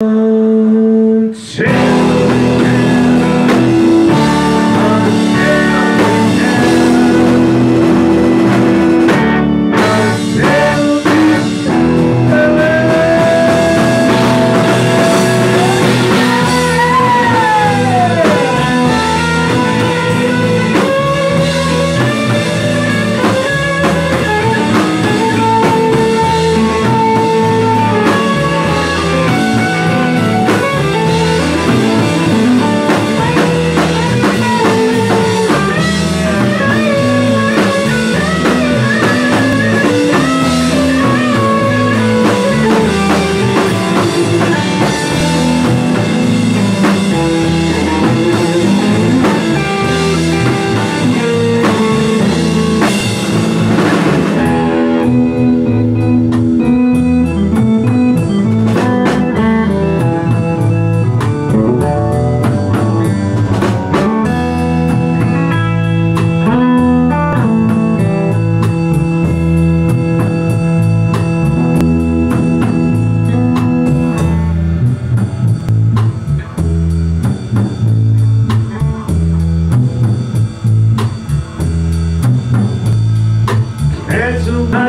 you